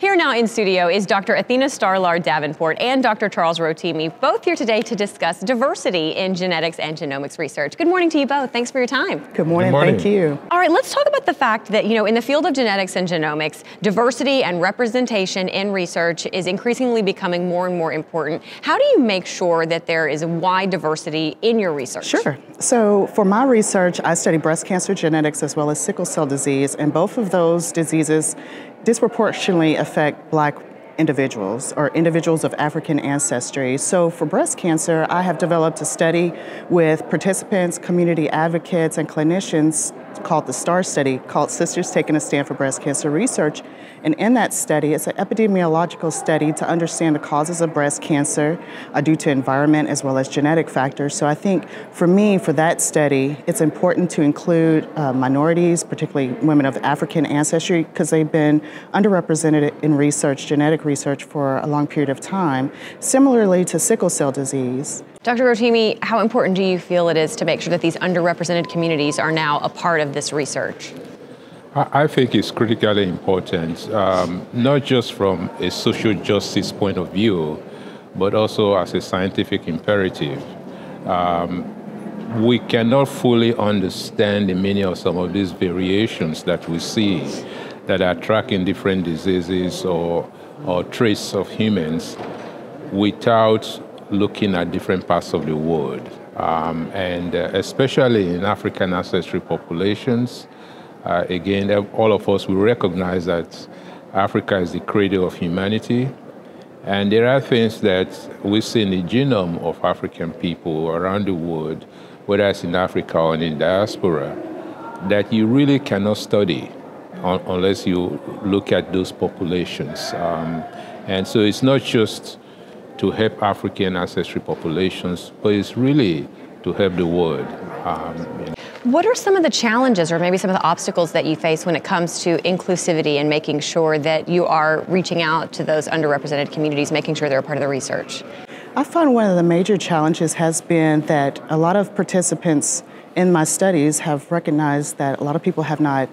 Here now in studio is Dr. Athena Starlard Davenport and Dr. Charles Rotimi, both here today to discuss diversity in genetics and genomics research. Good morning to you both. Thanks for your time. Good morning. Good morning. Thank you. All right, let's talk about the fact that, you know, in the field of genetics and genomics, diversity and representation in research is increasingly becoming more and more important. How do you make sure that there is a wide diversity in your research? Sure. So, for my research, I study breast cancer genetics as well as sickle cell disease, and both of those diseases disproportionately affect black individuals or individuals of African ancestry. So for breast cancer, I have developed a study with participants, community advocates, and clinicians called the STAR study, called Sisters Taking a Stand for Breast Cancer Research. And in that study, it's an epidemiological study to understand the causes of breast cancer uh, due to environment as well as genetic factors. So I think for me, for that study, it's important to include uh, minorities, particularly women of African ancestry, because they've been underrepresented in research, genetic research, for a long period of time. Similarly to sickle cell disease. Dr. Rotimi, how important do you feel it is to make sure that these underrepresented communities are now a part of this research? I think it's critically important, um, not just from a social justice point of view, but also as a scientific imperative. Um, we cannot fully understand the meaning of some of these variations that we see that are tracking different diseases or, or traits of humans without looking at different parts of the world. Um, and uh, especially in African ancestry populations, uh, again, all of us will recognize that Africa is the cradle of humanity. And there are things that we see in the genome of African people around the world, whether it's in Africa or in diaspora, that you really cannot study un- unless you look at those populations. Um, and so it's not just to help African ancestry populations, but it's really to help the world. Um, you know. What are some of the challenges or maybe some of the obstacles that you face when it comes to inclusivity and making sure that you are reaching out to those underrepresented communities, making sure they're a part of the research? I find one of the major challenges has been that a lot of participants in my studies have recognized that a lot of people have not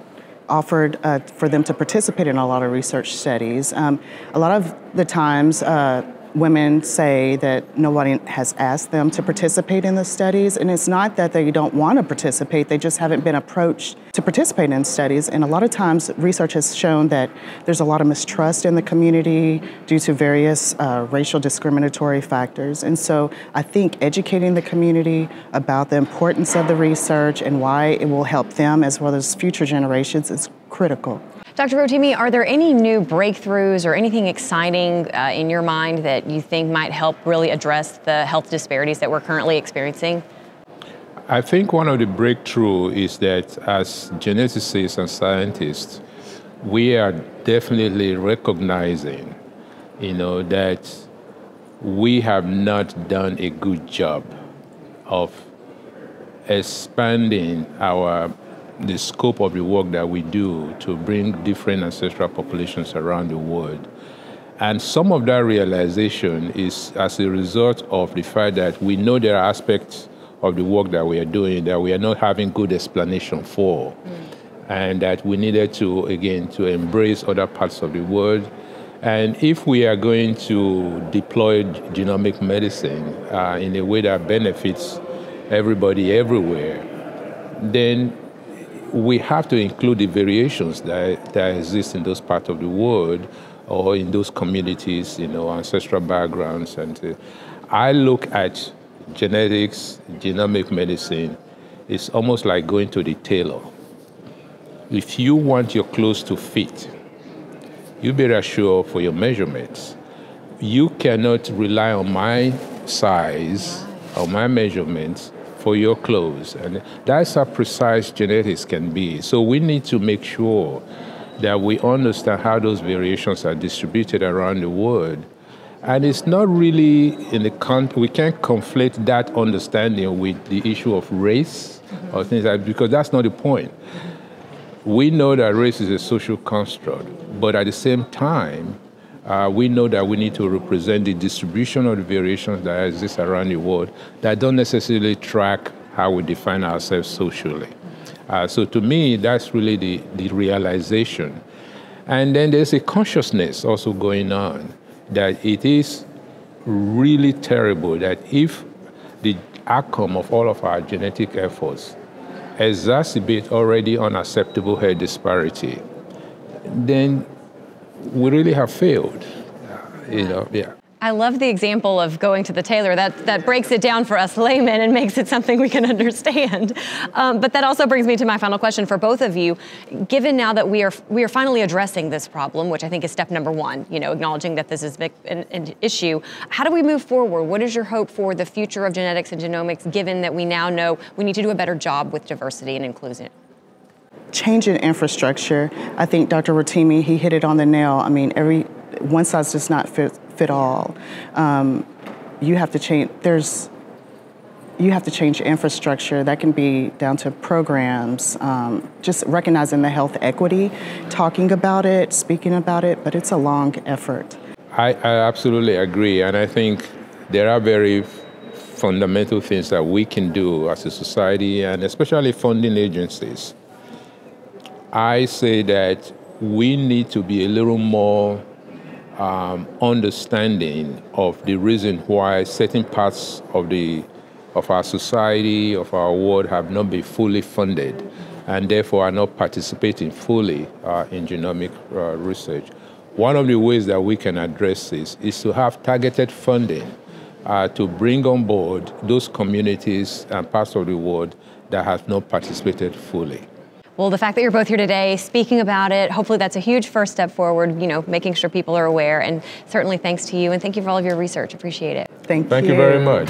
offered uh, for them to participate in a lot of research studies. Um, a lot of the times, uh, women say that nobody has asked them to participate in the studies, and it's not that they don't want to participate, they just haven't been approached to participate in studies. And a lot of times, research has shown that there's a lot of mistrust in the community due to various uh, racial discriminatory factors. And so I think educating the community about the importance of the research and why it will help them as well as future generations is critical. Dr. Rotimi, are there any new breakthroughs or anything exciting uh, in your mind that you think might help really address the health disparities that we're currently experiencing? I think one of the breakthrough is that as geneticists and scientists, we are definitely recognizing, you know, that we have not done a good job of expanding our the scope of the work that we do to bring different ancestral populations around the world. And some of that realization is as a result of the fact that we know there are aspects of the work that we are doing that we are not having good explanation for. Mm. And that we needed to, again, to embrace other parts of the world. And if we are going to deploy genomic medicine uh, in a way that benefits everybody everywhere, then we have to include the variations that, that exist in those parts of the world or in those communities, you know, ancestral backgrounds. And uh, I look at genetics, genomic medicine, it's almost like going to the tailor. If you want your clothes to fit, you better sure for your measurements. You cannot rely on my size or my measurements for your clothes. And that's how precise genetics can be. So we need to make sure that we understand how those variations are distributed around the world. And it's not really in the con- we can't conflate that understanding with the issue of race mm-hmm. or things like because that's not the point. We know that race is a social construct, but at the same time, uh, we know that we need to represent the distribution of the variations that exist around the world that don't necessarily track how we define ourselves socially. Uh, so to me, that's really the, the realization. And then there's a consciousness also going on that it is really terrible that if the outcome of all of our genetic efforts exacerbate already unacceptable health disparity, then we really have failed. You know, yeah. I love the example of going to the tailor. That, that breaks it down for us laymen and makes it something we can understand. Um, but that also brings me to my final question for both of you. Given now that we are, we are finally addressing this problem, which I think is step number one, you know, acknowledging that this is an, an issue, how do we move forward? What is your hope for the future of genetics and genomics, given that we now know we need to do a better job with diversity and inclusion? Change in infrastructure. I think Dr. Rotimi, he hit it on the nail. I mean, every one size does not fit fit all. Um, you have to change. There's you have to change infrastructure. That can be down to programs, um, just recognizing the health equity, talking about it, speaking about it, but it's a long effort. I, I absolutely agree, and I think there are very fundamental things that we can do as a society, and especially funding agencies. I say that we need to be a little more um, understanding of the reason why certain parts of the of our society, of our world, have not been fully funded, and therefore are not participating fully uh, in genomic uh, research. One of the ways that we can address this is to have targeted funding uh, to bring on board those communities and parts of the world that have not participated fully. Well, the fact that you're both here today speaking about it, hopefully that's a huge first step forward, you know, making sure people are aware. And certainly thanks to you and thank you for all of your research. Appreciate it. Thank, thank you. you very much.